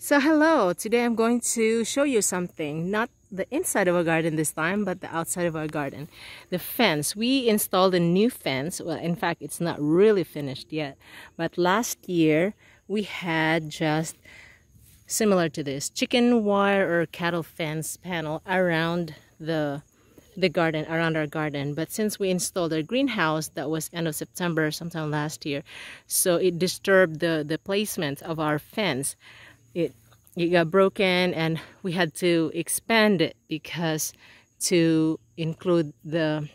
So hello, today I'm going to show you something, not the inside of our garden this time, but the outside of our garden. The fence, we installed a new fence. Well, in fact, it's not really finished yet, but last year we had just similar to this chicken wire or cattle fence panel around the the garden around our garden. But since we installed our greenhouse that was end of September sometime last year so it disturbed the the placement of our fence it it got broken and we had to expand it because to include the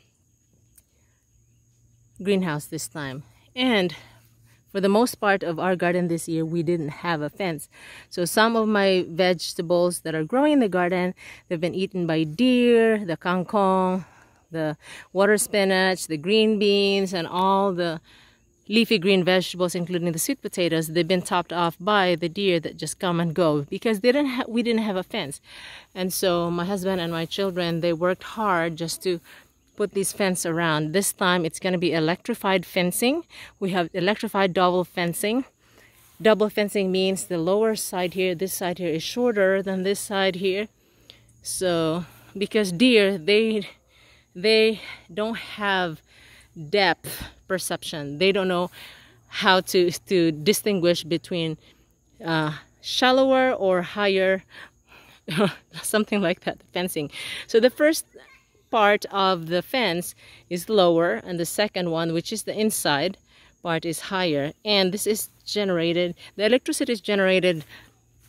greenhouse this time. And for the most part of our garden this year we didn't have a fence. So some of my vegetables that are growing in the garden they've been eaten by deer the kangkong the water spinach the green beans and all the leafy green vegetables including the sweet potatoes they've been topped off by the deer that just come and go because they didn't we didn't have a fence and so my husband and my children they worked hard just to put this fence around. This time it's going to be electrified fencing. We have electrified double fencing. Double fencing means the lower side here, this side here is shorter than this side here. So because deer, they they don't have depth perception. They don't know how to to distinguish between uh, shallower or higher something like that fencing. So the first part of the fence is lower and the second one which is the inside part is higher. And this is generated the electricity is generated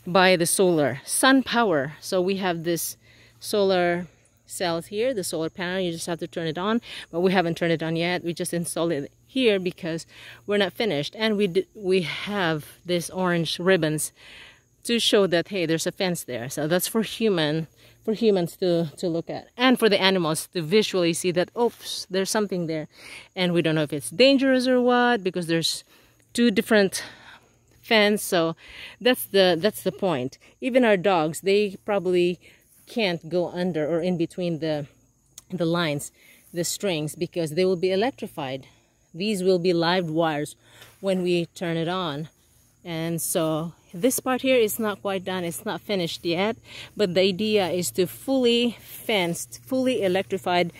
by the solar sun power. So we have this solar cells here the solar panel you just have to turn it on but we haven't turned it on yet. We just installed it here because we're not finished. And we we have this orange ribbons to show that hey there's a fence there. So that's for human for humans to to look at. And for the animals to visually see that oops there's something there. And we don't know if it's dangerous or what because there's two different fence. So that's the that's the point. Even our dogs they probably can't go under or in between the the lines the strings because they will be electrified. These will be live wires when we turn it on. And so this part here is not quite done it's not finished yet but the idea is to fully fenced fully electrified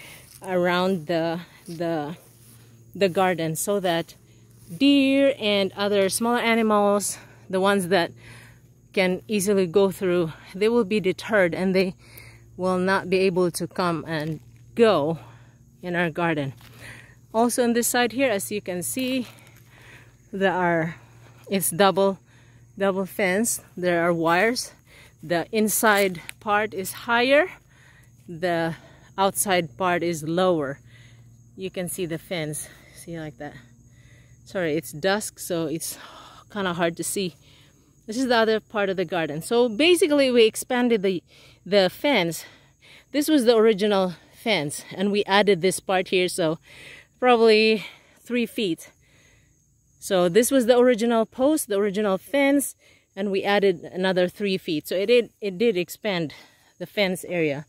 around the the the garden so that deer and other smaller animals the ones that can easily go through they will be deterred and they will not be able to come and go in our garden. Also on this side here as you can see there are it's double double fence there are wires. The inside part is higher. The outside part is lower. You can see the fence. See like that? Sorry it's dusk so it's kind of hard to see this is the other part of the garden so basically we expanded the the fence this was the original fence and we added this part here so probably three feet so this was the original post, the original fence, and we added another three feet. So it did, it did expand the fence area.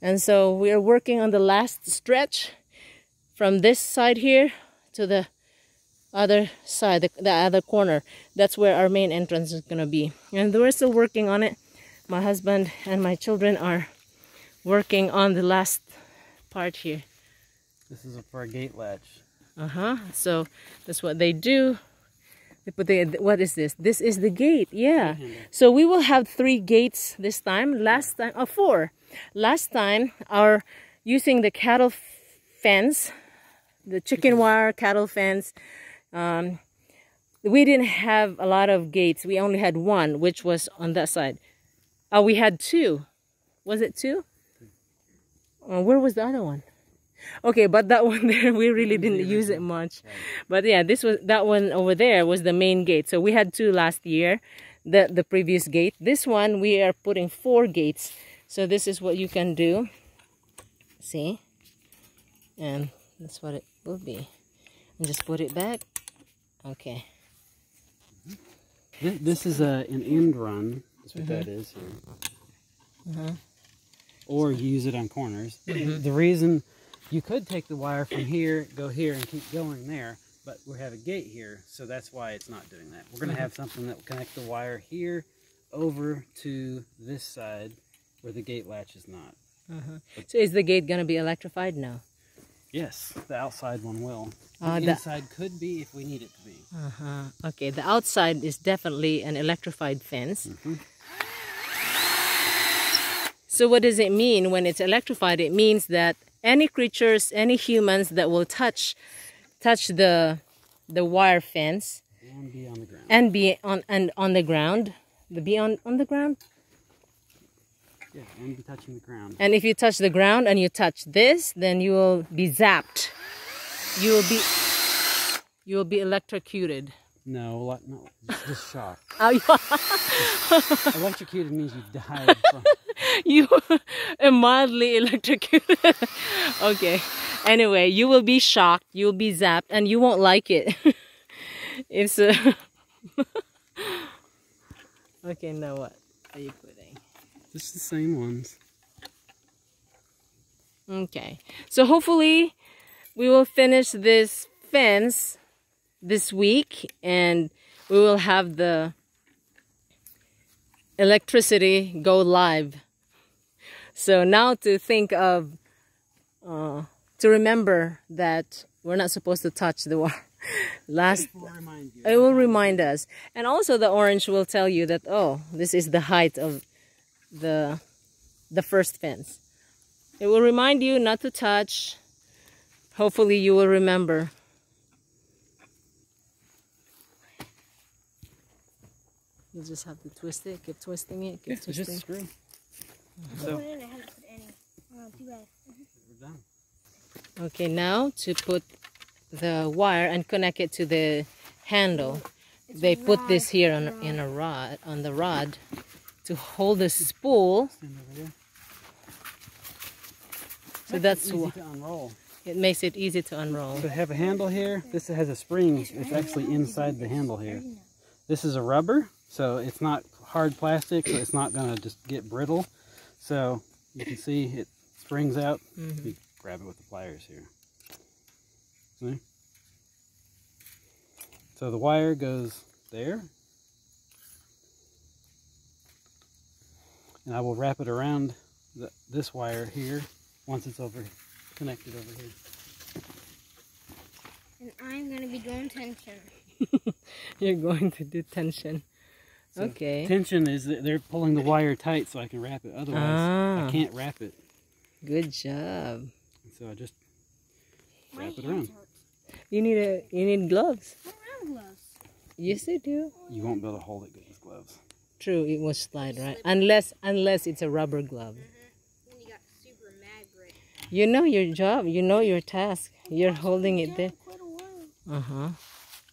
And so we are working on the last stretch from this side here to the other side, the, the other corner. That's where our main entrance is going to be. And we're still working on it. My husband and my children are working on the last part here. This is for a gate latch. Uh-huh. So that's what they do. But they, what is this? This is the gate. Yeah. So we will have three gates this time. Last time, oh, four. Last time, our using the cattle fence, the chicken wire cattle fence, um, we didn't have a lot of gates. We only had one, which was on that side. Oh, we had two. Was it two? Uh, where was the other one? okay but that one there we really didn't use it much but yeah this was that one over there was the main gate so we had two last year the the previous gate this one we are putting four gates so this is what you can do see and that's what it will be and just put it back okay this, is a an end run that's what mm -hmm. that is here uh -huh. or use it on corners mm -hmm. the reason you could take the wire from here, go here, and keep going there, but we have a gate here, so that's why it's not doing that. We're going to have something that will connect the wire here over to this side where the gate latch is not. Uh-huh. So is the gate going to be electrified now? Yes, the outside one will. Uh, the the- inside could be if we need it to be. Uh-huh. Okay, the outside is definitely an electrified fence. Mhm. So what does it mean when it's electrified? It means that any creatures, any humans that will touch touch the the wire fence And be on the ground. and be on and on the ground, the be on on the ground. Yeah, and be touching the ground. And if you touch the ground and you touch this, then you will be zapped. You will be you will be electrocuted. No, like, no, just, just shocked. Oh, Electrocuted means you died from. you are mildly electrocuted. okay. Anyway, you will be shocked, you will be zapped, and you won't like it. it's a Okay, now what are you? Just the same ones. Okay. So hopefully we will finish this fence this week and we will have the electricity go live. So now to think of uh, to remember that we're not supposed to touch the wire. Last Will it will remind us. And also the orange will tell you that oh, this is the height of the the first fence. It will remind you not to touch. Hopefully you will remember. You just have to twist it, keep twisting it, keep Yeah, it's just a twisting. screw. So, So I haven't put any. Too bad. we're done. Okay, now to put the wire and connect it to the handle, they put this here on in a rod on the rod to hold the spool. Stand over there. So that's why to unroll. it makes it easy to unroll. So I have a handle here. This has a spring. It's actually inside the handle here. This is a rubber, so it's not hard plastic, so it's not going to just get brittle. So you can see it springs out. Mhm. You grab it with the pliers here. See? So the wire goes there. And I will wrap it around the, this wire here once it's over connected over here. And I'm gonna be doing tension. You're going to do tension. So Okay. Tension is that they're pulling the wire tight so I can wrap it. Otherwise, Ah. I can't wrap it. Good job. So I just My wrap it around. hurt. You need a you need gloves. I don't have gloves. Yes, you do. You won't be able to hold it good with gloves. True, it will slide right. Unless unless it's a rubber glove. Then you got super mad grip. You know your job. You know your task. You're holding it there. Quite a while. Uh huh.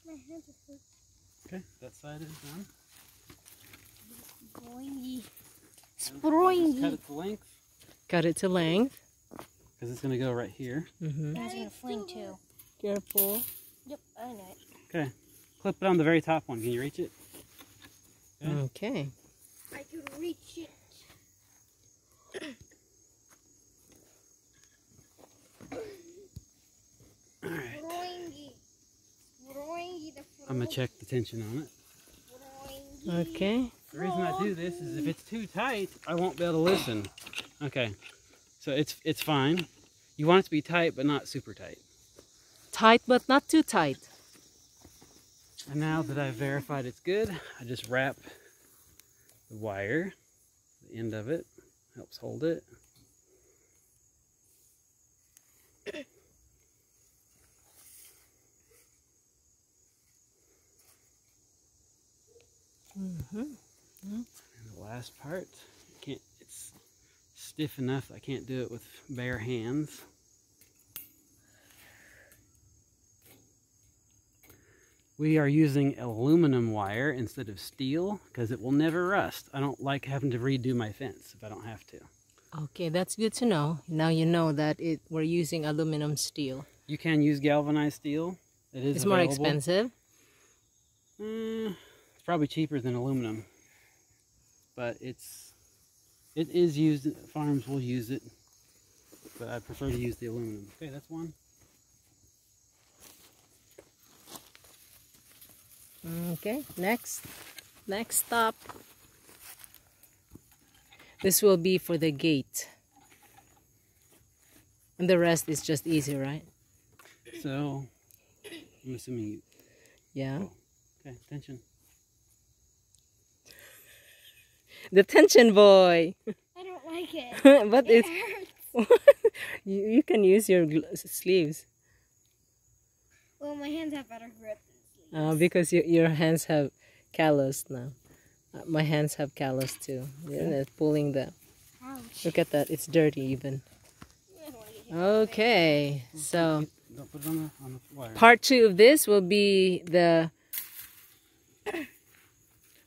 My hands are Okay, that side is done. boingy. Just cut it to length Cut it to length. because it's going to go right here. Mm-hmm. That's gonna fling too. Careful. Yep, I know it. Okay, clip it on the very top one. Can you reach it? Okay. Okay. I can reach it. All right. Sproingy. Sproingy the I'm going to check the tension on it. Okay. The reason I do this is if it's too tight, I won't be able to listen. Okay, so it's it's fine. You want it to be tight, but not super tight. Tight but not too tight. And now that I've verified it's good, I just wrap the wire, the end of it, helps hold it. Mm-hmm. And the last part, can't it's stiff enough I can't do it with bare hands. We are using aluminum wire instead of steel because it will never rust. I don't like having to redo my fence if I don't have to. Okay, that's good to know. Now you know that it we're using aluminum steel. You can use galvanized steel. It is It's more expensive. Mm, it's probably cheaper than aluminum, but it's it is used. Farms will use it, but I prefer to use the aluminum. Okay, that's one. Okay, next. Next stop. This will be for the gate. And the rest is just easy, right? So, I'm assuming you. Yeah. Oh, okay, attention. The tension boy. I don't like it. but It it's hurts. you, you can use your sleeves Well, my hands have better grip than uh, because your your hands have callus now. Uh, my hands have callus too. Isn't it pulling the? Ouch. Look at that. It's dirty even. I don't wanna get hit. Okay, so Don't put it on the, on the wire. part two of this will be the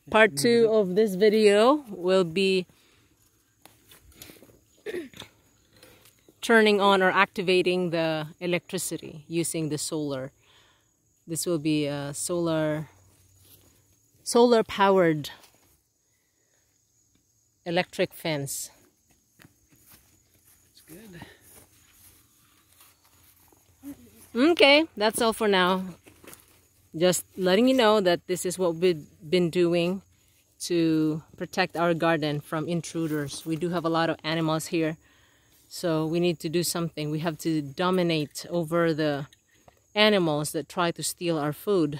part two of this video will be turning on or activating the electricity using the solar this will be a solar solar powered electric fence It's good. Okay, that's all for now. Just letting you know that this is what we've been doing to protect our garden from intruders. We do have a lot of animals here, so we need to do something. We have to dominate over the animals that try to steal our food.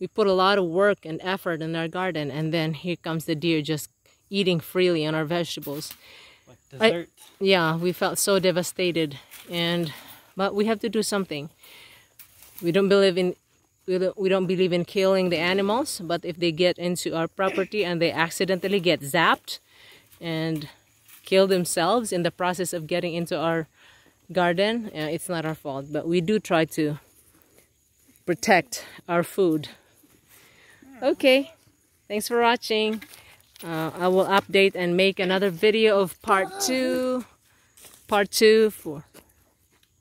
We put a lot of work and effort in our garden, and then here comes the deer just eating freely on our vegetables. Like I- yeah we felt so devastated and but we have to do something. We don't believe in we don't, we don't believe in killing the animals but if they get into our property and they accidentally get zapped and kill themselves in the process of getting into our garden uh, it's not our fault but we do try to protect our food. Okay thanks for watching. Uh, I will update and make another video of part two. Part two for